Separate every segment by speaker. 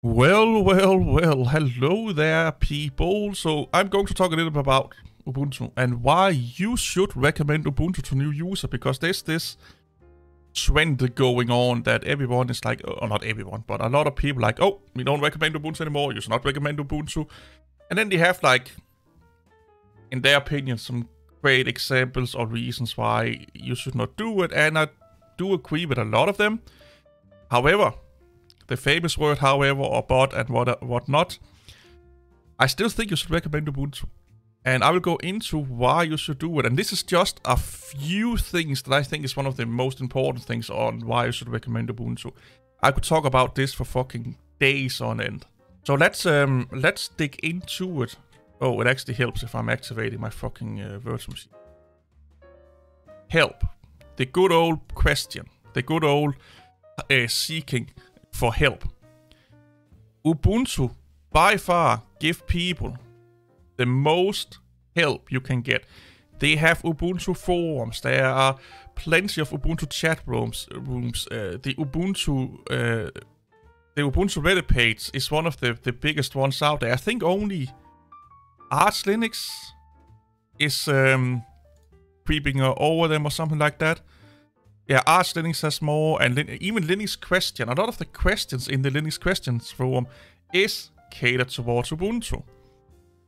Speaker 1: Well, well, well, hello there, people. So I'm going to talk a little bit about Ubuntu and why you should recommend Ubuntu to new user because there's this trend going on that everyone is like, or not everyone, but a lot of people like, oh, we don't recommend Ubuntu anymore. You should not recommend Ubuntu. And then they have like, in their opinion, some great examples or reasons why you should not do it. And I do agree with a lot of them. However, the famous word, however, or bot and what whatnot. I still think you should recommend Ubuntu. And I will go into why you should do it. And this is just a few things that I think is one of the most important things on why you should recommend Ubuntu. I could talk about this for fucking days on end. So let's um let's dig into it. Oh, it actually helps if I'm activating my fucking uh, virtual machine. Help. The good old question. The good old uh, seeking for help. Ubuntu by far give people the most help you can get. They have Ubuntu forums. There are plenty of Ubuntu chat rooms. Rooms. Uh, the Ubuntu, uh, the Ubuntu Reddit page is one of the the biggest ones out there. I think only Arch Linux is um, creeping over them or something like that. Yeah, Arch Linux has more, and Lin even Linux question. A lot of the questions in the Linux questions forum is catered towards Ubuntu.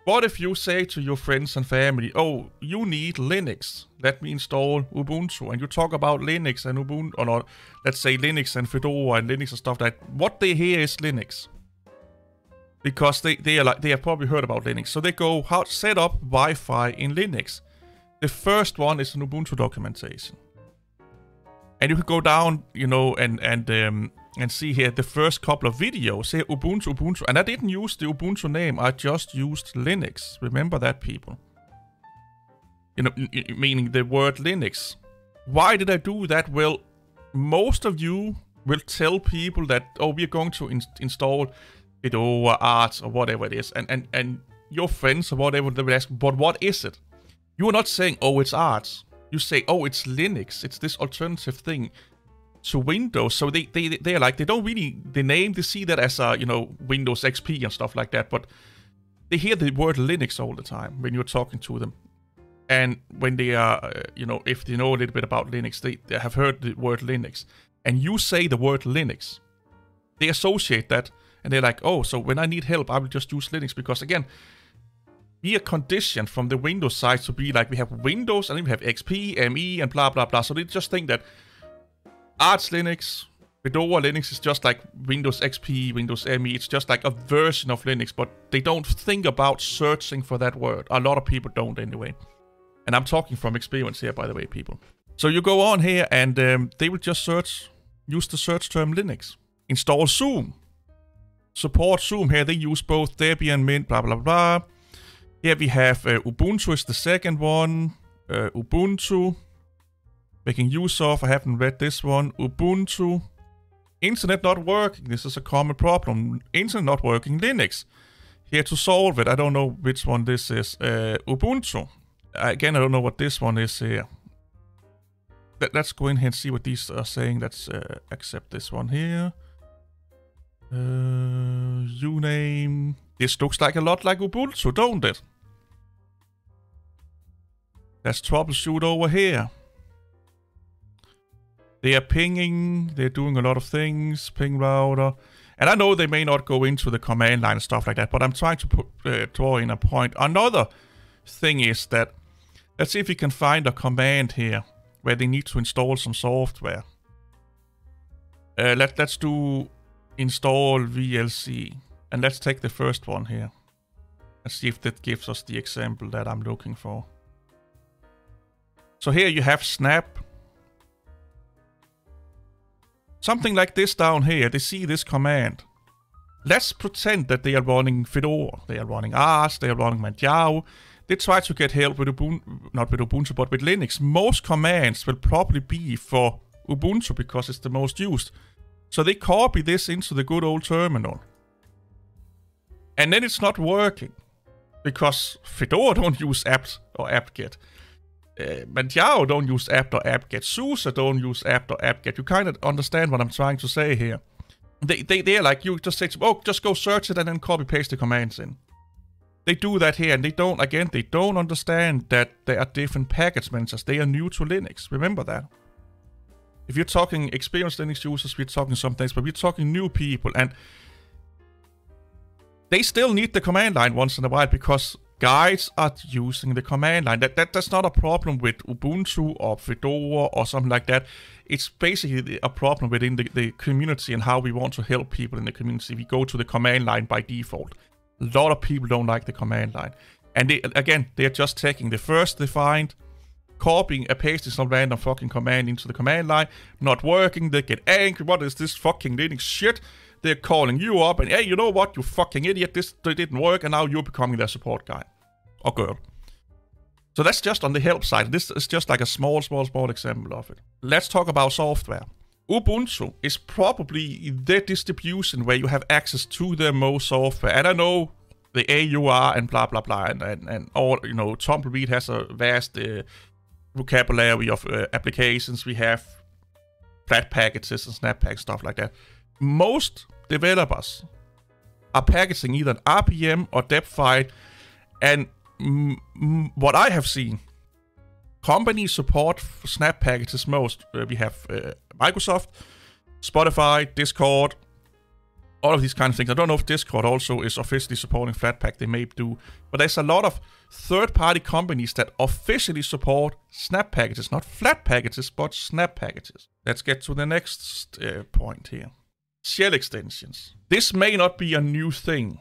Speaker 1: What if you say to your friends and family, oh, you need Linux, let me install Ubuntu, and you talk about Linux and Ubuntu, or not, let's say Linux and Fedora and Linux and stuff like that, what they hear is Linux. Because they, they are like they have probably heard about Linux. So they go, how to set up Wi-Fi in Linux. The first one is an Ubuntu documentation. And you can go down, you know, and and um, and see here the first couple of videos here Ubuntu Ubuntu, and I didn't use the Ubuntu name. I just used Linux. Remember that, people. You know, meaning the word Linux. Why did I do that? Well, most of you will tell people that oh, we're going to in install it or Arch or whatever it is, and and and your friends or whatever they will ask, but what is it? You are not saying oh, it's Arch you say, oh, it's Linux. It's this alternative thing to Windows. So they they they're like they don't really the name they see that as a you know Windows XP and stuff like that, but they hear the word Linux all the time when you're talking to them. And when they are, uh, you know, if they know a little bit about Linux, they, they have heard the word Linux. And you say the word Linux, they associate that and they're like, oh, so when I need help, I will just use Linux because again, we are conditioned from the Windows side to be like we have Windows and then we have XP, ME, and blah blah blah. So they just think that Arch Linux, Fedora Linux is just like Windows XP, Windows ME. It's just like a version of Linux, but they don't think about searching for that word. A lot of people don't anyway. And I'm talking from experience here, by the way, people. So you go on here and um, they will just search, use the search term Linux. Install Zoom. Support Zoom here. They use both Debian, Mint, blah, blah, blah. Here we have uh, Ubuntu is the second one. Uh, Ubuntu. Making use of, I haven't read this one. Ubuntu. Internet not working. This is a common problem. Internet not working. Linux. Here to solve it. I don't know which one this is. Uh, Ubuntu. Again, I don't know what this one is here. Let, us go in here and see what these are saying. Let's uh, accept this one here. Uh, uname. This looks like a lot like Ubuntu, don't it? Let's troubleshoot over here. They are pinging, they're doing a lot of things, ping router. And I know they may not go into the command line and stuff like that, but I'm trying to put, uh, draw in a point. Another thing is that, let's see if we can find a command here where they need to install some software. Uh, let, let's do install VLC. And let's take the first one here. Let's see if that gives us the example that I'm looking for. So here you have snap. Something like this down here, they see this command. Let's pretend that they are running Fedora, they are running Arch, they are running Manjaro. They try to get help with Ubuntu, not with Ubuntu, but with Linux. Most commands will probably be for Ubuntu because it's the most used. So they copy this into the good old terminal. And then it's not working. Because Fedora don't use apt or apt-get. Uh, Manjaro don't use apt or apt-get. SUSE don't use apt or apt-get. You kind of understand what I'm trying to say here. They, they, they're like, you just say, oh, just go search it and then copy paste the commands in. They do that here, and they don't, again, they don't understand that there are different package managers. They are new to Linux. Remember that. If you're talking experienced Linux users, we're talking some things, but we're talking new people, and they still need the command line once in a while because guys are using the command line. That, that That's not a problem with Ubuntu or Fedora or something like that. It's basically a problem within the, the community and how we want to help people in the community. We go to the command line by default. A lot of people don't like the command line. And they, again, they're just taking the first they find, copying a pasting some random fucking command into the command line, not working, they get angry, what is this fucking Linux shit? They're calling you up and, hey, you know what, you fucking idiot, this didn't work, and now you're becoming their support guy. Or girl. So that's just on the help side. This is just like a small, small, small example of it. Let's talk about software. Ubuntu is probably the distribution where you have access to the most software. And I know the AUR and blah, blah, blah, and, and, and all, you know, Tumbleweed has a vast uh, vocabulary of uh, applications. We have flat packages and snappack stuff like that most developers are packaging either an RPM or deb file, and what I have seen, companies support snap packages most. Uh, we have uh, Microsoft, Spotify, Discord, all of these kind of things. I don't know if Discord also is officially supporting Flatpak. They may do, but there's a lot of third-party companies that officially support snap packages, not flat packages, but snap packages. Let's get to the next uh, point here shell extensions. This may not be a new thing,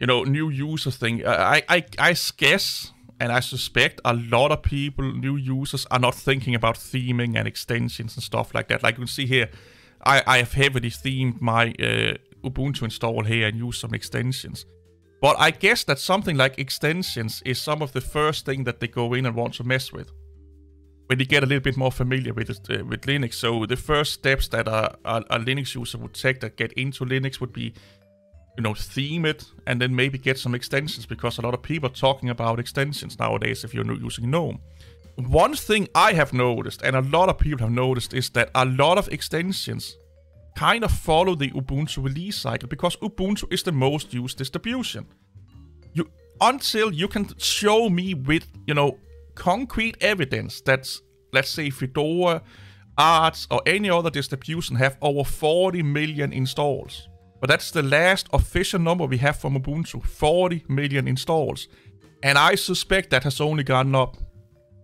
Speaker 1: you know, new user thing. I, I, I guess and I suspect a lot of people, new users, are not thinking about theming and extensions and stuff like that. Like you can see here, I, I have heavily themed my uh, Ubuntu install here and use some extensions. But I guess that something like extensions is some of the first thing that they go in and want to mess with when you get a little bit more familiar with it, uh, with Linux. So the first steps that a, a, a, Linux user would take to get into Linux would be, you know, theme it and then maybe get some extensions because a lot of people are talking about extensions nowadays if you're using GNOME. One thing I have noticed, and a lot of people have noticed, is that a lot of extensions kind of follow the Ubuntu release cycle because Ubuntu is the most used distribution. You until you can show me with, you know, concrete evidence that, let's say, Fedora, Arch, or any other distribution have over 40 million installs. But that's the last official number we have from Ubuntu 40 million installs. And I suspect that has only gone up,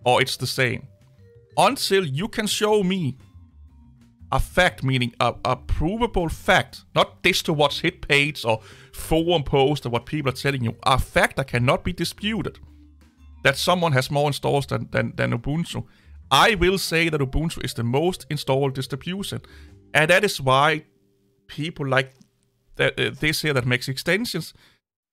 Speaker 1: or it's the same. Until you can show me a fact, meaning a, a provable fact, not this to what's hit page or forum post or what people are telling you, a fact that cannot be disputed that someone has more installs than, than, than Ubuntu. I will say that Ubuntu is the most installed distribution. And that is why people like that, uh, this here that makes extensions,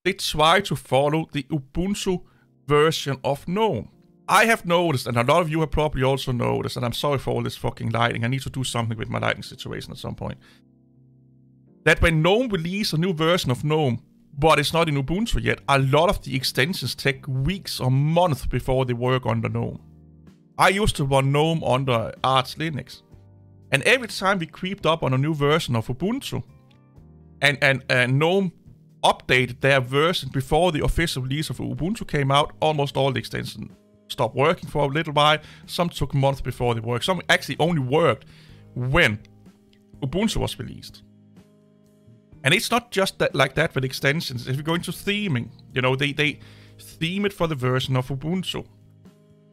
Speaker 1: they try to follow the Ubuntu version of GNOME. I have noticed, and a lot of you have probably also noticed, and I'm sorry for all this fucking lighting. I need to do something with my lighting situation at some point. That when GNOME release a new version of GNOME, but it's not in Ubuntu yet. A lot of the extensions take weeks or months before they work under GNOME. I used to run GNOME under Arch Linux. And every time we creeped up on a new version of Ubuntu, and, and, and GNOME updated their version before the official release of Ubuntu came out, almost all the extensions stopped working for a little while. Some took months before they worked. Some actually only worked when Ubuntu was released. And it's not just that like that with extensions. If you're going theming, you know, they, they theme it for the version of Ubuntu.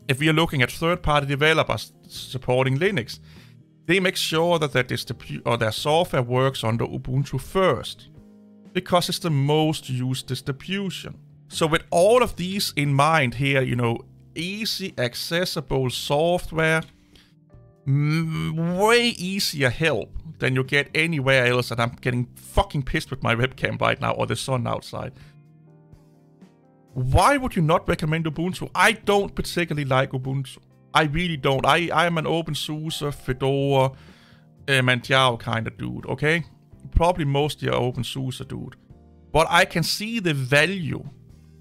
Speaker 1: If we are looking at third-party developers supporting Linux, they make sure that their distribu- or their software works under Ubuntu first, because it's the most used distribution. So with all of these in mind here, you know, easy, accessible software, way easier help than you get anywhere else, and I'm getting fucking pissed with my webcam right now, or the sun outside. Why would you not recommend Ubuntu? I don't particularly like Ubuntu. I really don't. I, I am an open OpenSUSE, Fedora, uh, Manjaro kind of dude, okay? Probably mostly an OpenSUSE dude. But I can see the value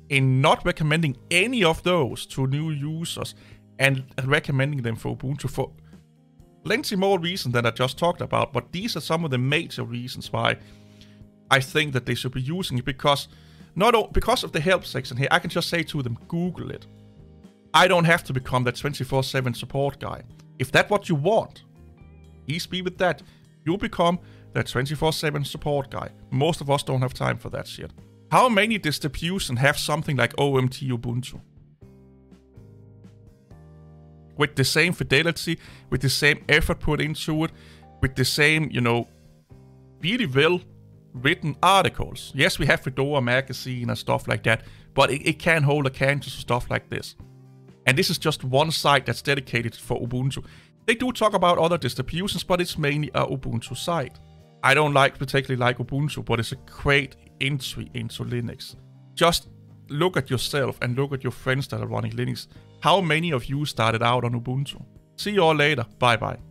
Speaker 1: in not recommending any of those to new users and recommending them for Ubuntu for plenty more reasons than I just talked about, but these are some of the major reasons why I think that they should be using it because not all, because of the help section here, I can just say to them, Google it. I don't have to become that 24/7 support guy. If that's what you want, please be with that. You become that 24/7 support guy. Most of us don't have time for that shit. How many distributions have something like OMG! Ubuntu? With the same fidelity, with the same effort put into it, with the same, you know, really well written articles. Yes, we have Fedora magazine and stuff like that, but it, it can hold a candle to stuff like this. And this is just one site that's dedicated for Ubuntu. They do talk about other distributions, but it's mainly a Ubuntu site. I don't like particularly like Ubuntu, but it's a great entry into Linux. Just look at yourself and look at your friends that are running Linux. How many of you started out on Ubuntu? See you all later. Bye bye.